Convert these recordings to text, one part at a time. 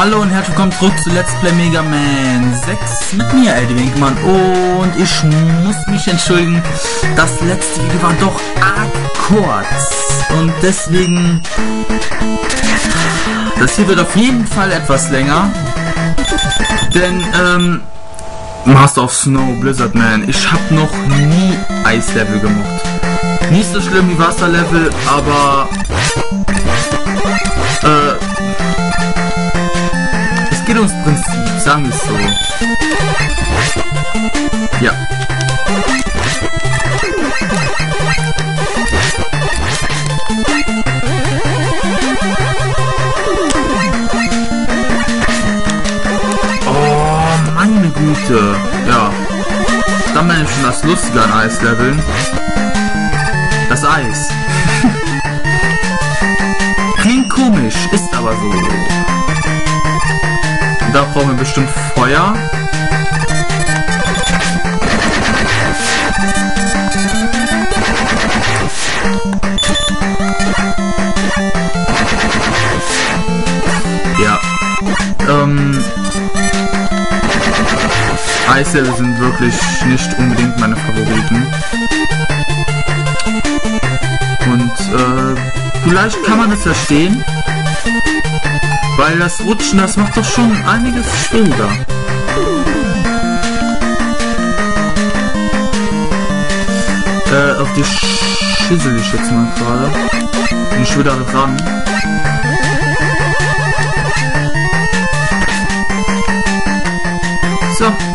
Hallo und herzlich willkommen zurück zu Let's Play Mega Man 6 mit mir, Eddie Winkmann. Und ich muss mich entschuldigen, das letzte Video war doch arg kurz. Und deswegen, das hier wird auf jeden Fall etwas länger. Denn, ähm, Master of Snow, Blizzard Man, ich habe noch nie Eislevel gemocht. Nicht so schlimm wie Wasserlevel, aber, äh, geht ums Prinzip, sagen wir es so. Ja. Oh, meine Güte. Ja. Dann meine ich schon das Lustige an Eisleveln. Das Eis. Klingt komisch, ist aber so. Brauchen wir bestimmt Feuer. Ja. Ähm. Eislevel sind wirklich nicht unbedingt meine Favoriten. Und äh, vielleicht kann man es verstehen, weil das Rutschen, das macht doch schon einiges schwieriger. Äh, auf die schissel ich jetzt mal gerade. Bin ich wieder dran. So.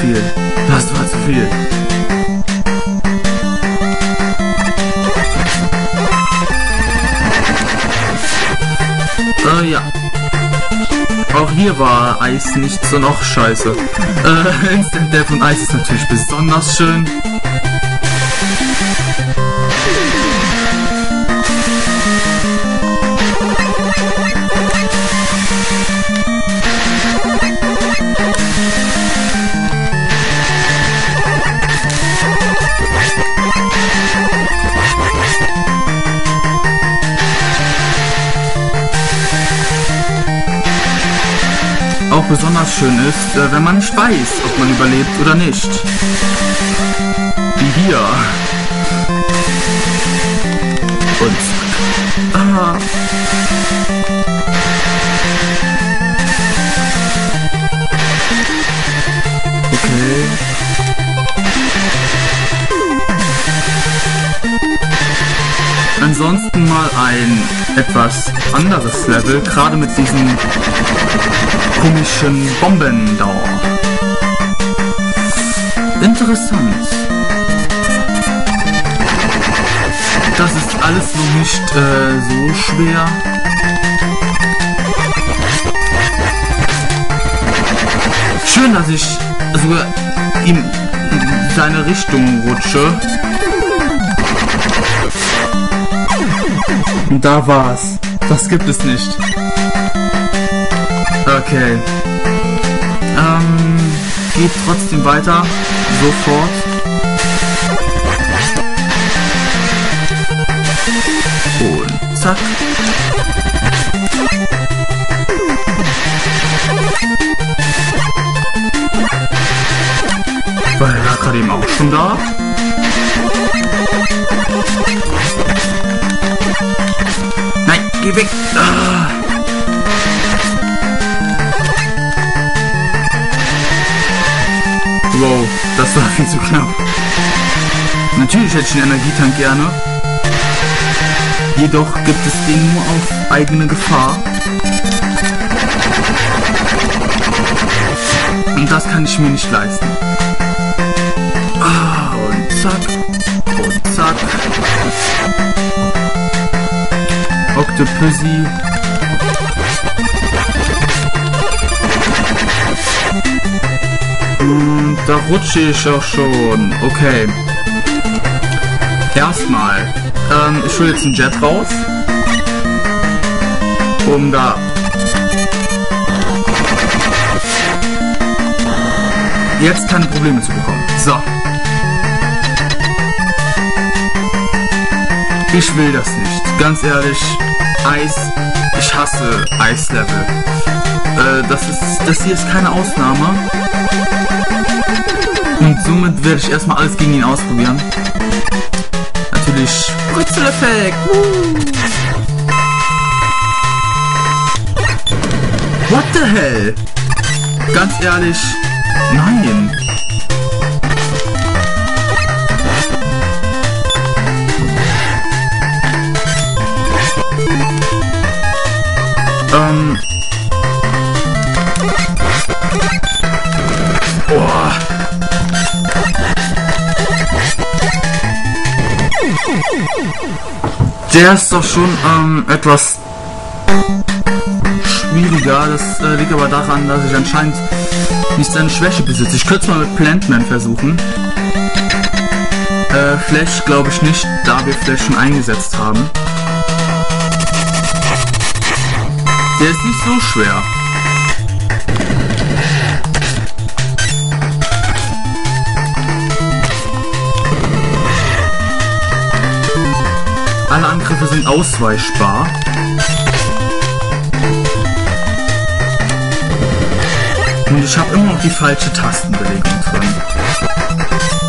Viel. Das war zu viel. Äh, ja. Auch hier war Eis nicht so noch scheiße. Äh, Instant Death und Eis ist natürlich besonders schön. Besonders schön ist, äh, wenn man nicht weiß, ob man überlebt oder nicht. Wie hier. Und ah. Ansonsten mal ein etwas anderes Level, gerade mit diesen komischen Bomben da. Interessant. Das ist alles so nicht äh, so schwer. Schön, dass ich sogar in seine Richtung rutsche. Und da war's. Das gibt es nicht. Okay. Ähm, geht trotzdem weiter. Sofort. Und zack. War der gerade eben auch schon da? Geh weg. Ah. Wow, das war viel zu knapp. Natürlich hätte ich den Energietank gerne. Jedoch gibt es den nur auf eigene Gefahr. Und das kann ich mir nicht leisten. Ah, und zack. Octopussy. Und da rutsche ich auch schon. Okay. Erstmal. Ähm, ich hole jetzt einen Jet raus. Um da jetzt keine Probleme zu bekommen. So. Ich will das nicht. Ganz ehrlich, Eis, ich hasse Eislevel. Äh, das ist, das hier ist keine Ausnahme. Und somit werde ich erstmal alles gegen ihn ausprobieren. Natürlich Brutzeleffekt. What the hell? Ganz ehrlich, nein. Ähm. Boah. Der ist doch schon ähm, etwas schwieriger. Das äh, liegt aber daran, dass ich anscheinend nicht seine Schwäche besitze. Ich könnte es mal mit Plantman versuchen. Äh, Flash glaube ich nicht, da wir Flash schon eingesetzt haben. Der ist nicht so schwer. Alle Angriffe sind ausweichbar. Und ich habe immer noch die falsche Tastenbelegung drin.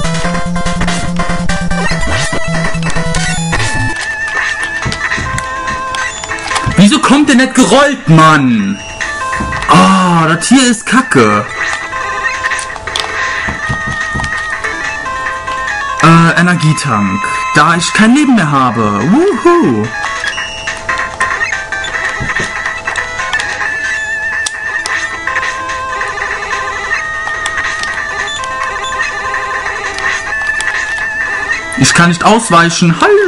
Wieso kommt der nicht gerollt, Mann? Ah, das hier ist Kacke. Äh, Energietank. Da ich kein Leben mehr habe. Wuhu. Ich kann nicht ausweichen. Hallo.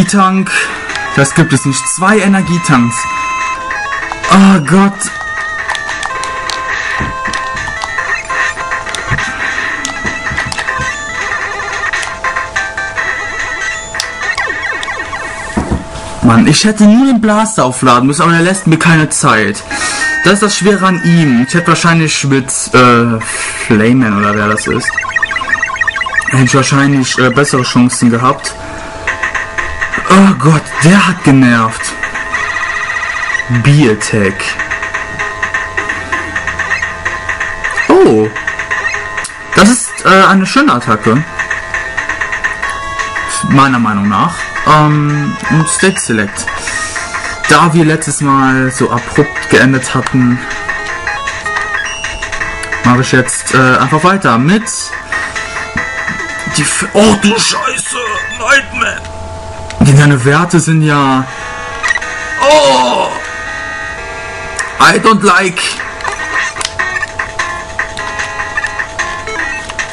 Energietank. Das gibt es nicht. Zwei Energietanks. Oh Gott. Mann, ich hätte nur den Blaster aufladen müssen, aber er lässt mir keine Zeit. Das ist das Schwere an ihm. Ich hätte wahrscheinlich mit äh, Flamen oder wer das ist, hätte ich wahrscheinlich äh, bessere Chancen gehabt. Oh Gott, der hat genervt. B-Attack. Oh. Das ist äh, eine schöne Attacke. Meiner Meinung nach. Ähm, und State Select. Da wir letztes Mal so abrupt geendet hatten, mache ich jetzt äh, einfach weiter mit die F Oh du Scheiße! Nightmare! Deine Werte sind ja. Oh! I don't like.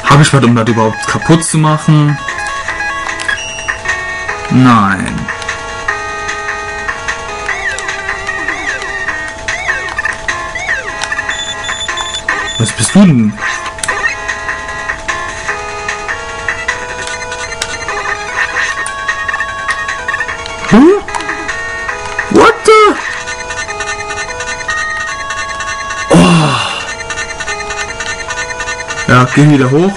Habe ich was, um das überhaupt kaputt zu machen? Nein. Was bist du denn? Hm? What the? Oh. Ja, geh wieder hoch.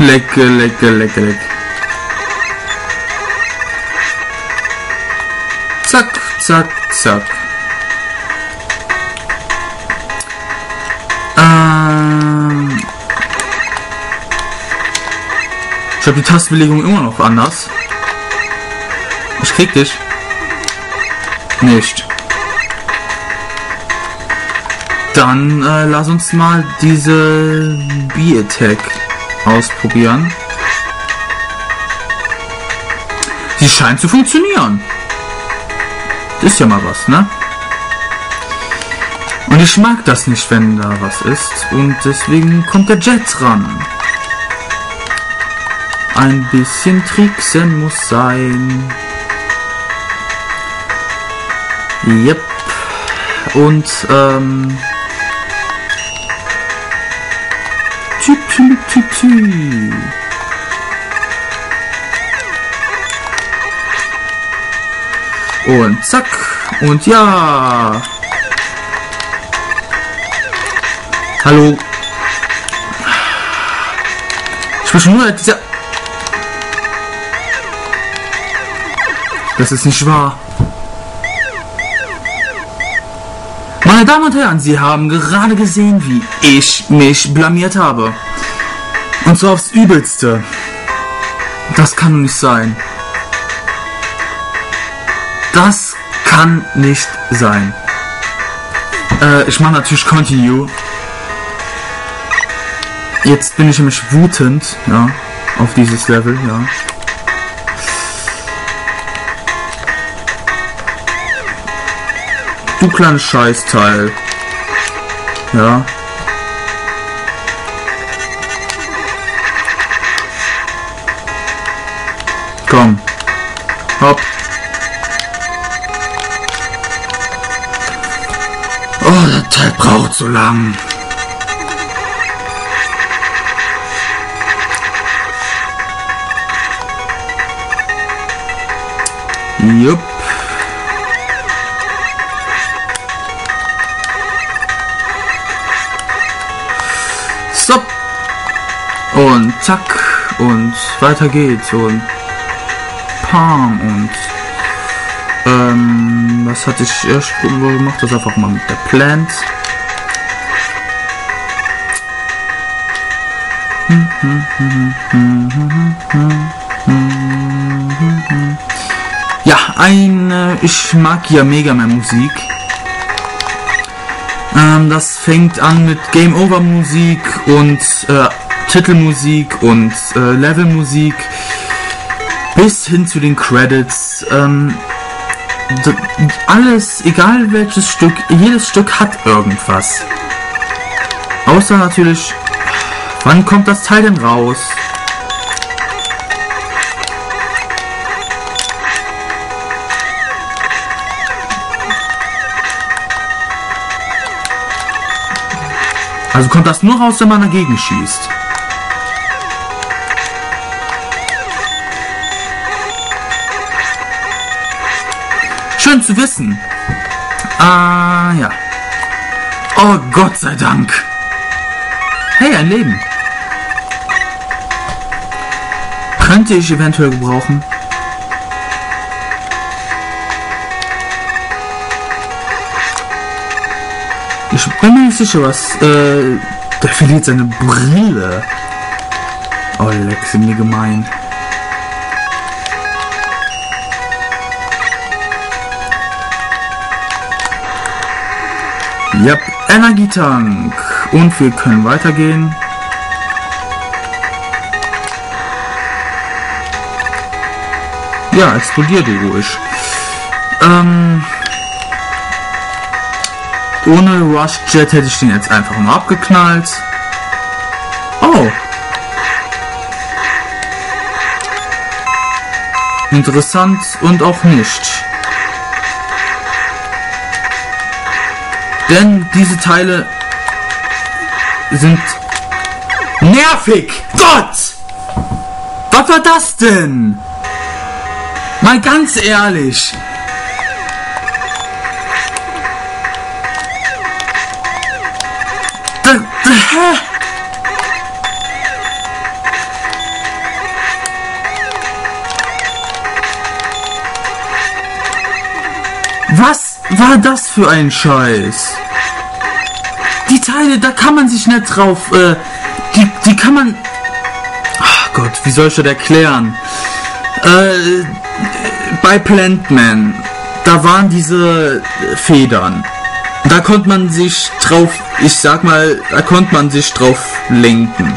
Lecke, lecke, lecke, lecke. Zack, zack. Ähm ich habe die Tastenbelegung immer noch anders. Ich krieg dich. Nicht. Dann äh, lass uns mal diese B-Attack ausprobieren. Sie scheint zu funktionieren. Ist ja mal was, ne? Und Und ich mag das nicht, wenn da was ist. Und deswegen kommt der Jet ran. Ein bisschen tricksen muss sein. Yep. Und, ähm... Tü, tü, tü, tü. Und zack. Und ja. Hallo. Ich will schon nur dieser... Das ist nicht wahr. Meine Damen und Herren, Sie haben gerade gesehen, wie ich mich blamiert habe. Und so aufs Übelste. Das kann nicht sein. Das kann nicht sein. Äh, ich mache natürlich Continue. Jetzt bin ich nämlich wutend, ja, auf dieses Level, ja. Du kleines Scheißteil. Ja. Komm. Hopp. Oh, das Teil braucht so lang. Jupp. So. Und zack. Und weiter geht's. Und Pam. Und ähm, was hatte ich erst gemacht? Das einfach mal mit der Plant. Ja, ein, äh, ich mag ja mega mehr Musik. Ähm, das fängt an mit Game Over Musik und äh, Titelmusik und äh, Levelmusik bis hin zu den Credits. Ähm, alles, egal welches Stück, jedes Stück hat irgendwas. Außer natürlich, wann kommt das Teil denn raus? Also kommt das nur raus, wenn man dagegen schießt. Schön zu wissen. Ah, ja. Oh Gott sei Dank. Hey, ein Leben. Könnte ich eventuell gebrauchen. Ich bin mir nicht sicher, was. Äh, der verliert seine Brille. Oh, sind mir gemein. Yep, Energietank. Und wir können weitergehen. Ja, explodier du ruhig. Ähm, ohne Rush Jet hätte ich den jetzt einfach nur abgeknallt. Oh. Interessant und auch nicht. Denn diese Teile sind nervig. Gott! Was war das denn? Mal ganz ehrlich. Da, da, hä? Was war das für ein Scheiß? Die Teile, da kann man sich nicht drauf, äh, die, die kann man... Ach Gott, wie soll ich das erklären? Äh, bei Plantman, da waren diese Federn. Da konnte man sich drauf, ich sag mal, da konnte man sich drauf lenken.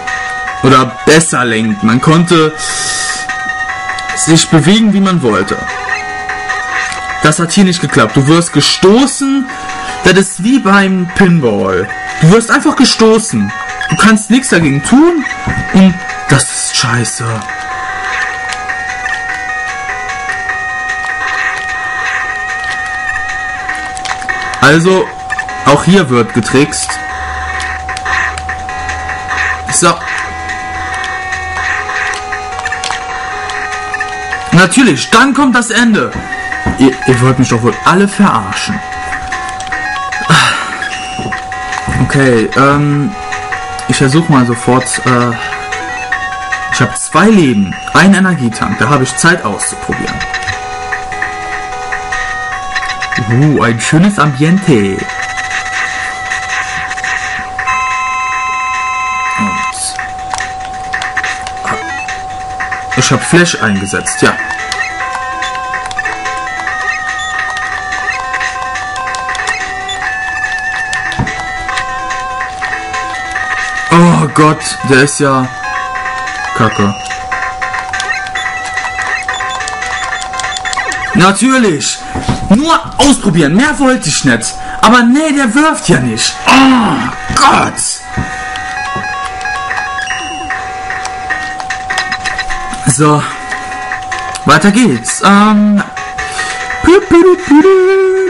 Oder besser lenken. Man konnte sich bewegen, wie man wollte. Das hat hier nicht geklappt. Du wirst gestoßen Das ist wie beim Pinball. Du wirst einfach gestoßen. Du kannst nichts dagegen tun und das ist scheiße. Also, auch hier wird getrickst. So. Natürlich, dann kommt das Ende. Ihr, ihr wollt mich doch wohl alle verarschen. Okay, ähm, ich versuche mal sofort. Äh, ich habe zwei Leben, ein Energietank. Da habe ich Zeit auszuprobieren. Uh, ein schönes Ambiente. Und ich habe Flash eingesetzt, ja. Gott, der ist ja Kacke. Natürlich. Nur ausprobieren, mehr wollte ich nicht. Aber nee, der wirft ja nicht. Oh Gott. So. Weiter geht's. Ähm.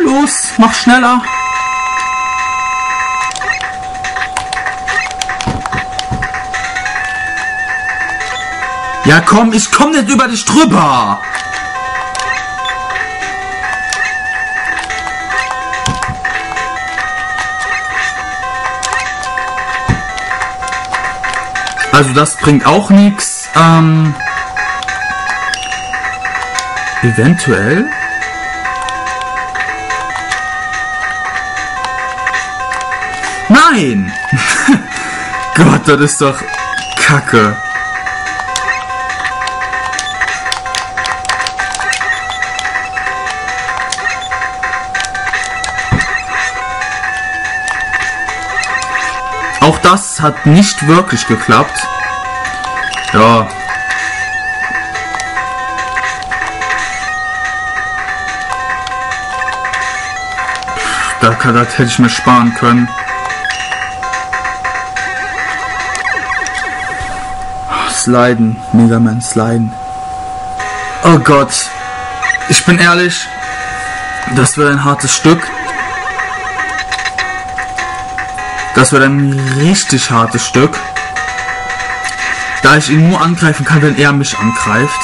Los, mach schneller. Ja komm, ich komm nicht über dich drüber. Also das bringt auch nichts. Ähm, eventuell. Nein! Gott, das ist doch Kacke. Das hat nicht wirklich geklappt. Ja. Da das hätte ich mir sparen können. Sliden, Mega Man Sliden. Oh Gott. Ich bin ehrlich, das wird ein hartes Stück. Das wird ein richtig hartes Stück. Da ich ihn nur angreifen kann, wenn er mich angreift.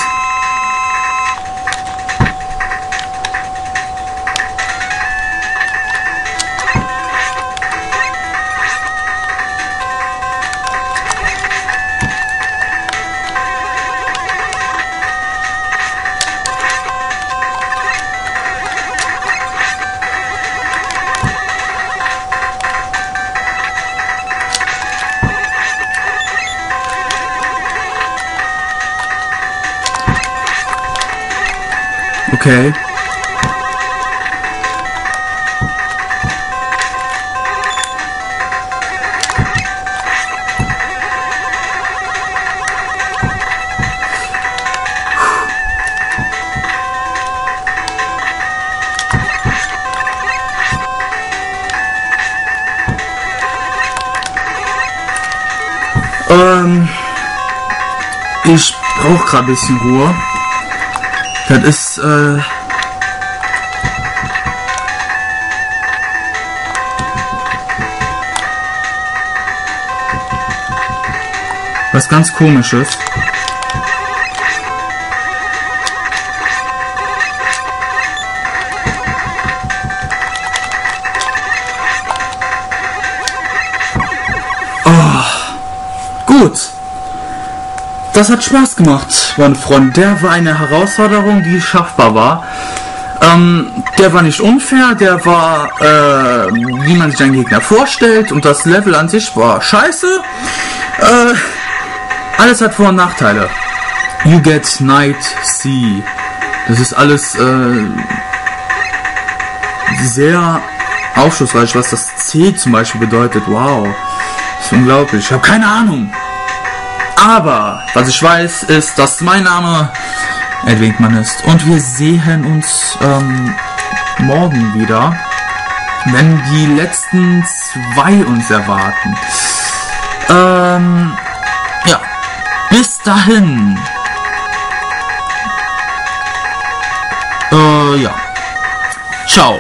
Okay. Ähm, ich brauche gerade ein bisschen Ruhe. Das ist, äh... Was ganz komisches. Das hat Spaß gemacht, mein Freund. Der war eine Herausforderung, die schaffbar war. Ähm, der war nicht unfair, der war, äh, wie man sich einen Gegner vorstellt und das Level an sich war scheiße. Äh, alles hat Vor- und Nachteile. You get Night Sea. Das ist alles, äh, sehr aufschlussreich, was das C zum Beispiel bedeutet. Wow. Das ist unglaublich. Ich habe keine Ahnung. Aber, was ich weiß, ist, dass mein Name Ed Winkmann ist. Und wir sehen uns ähm, morgen wieder, wenn die letzten zwei uns erwarten. Ähm, ja, bis dahin. Äh, ja. Ciao.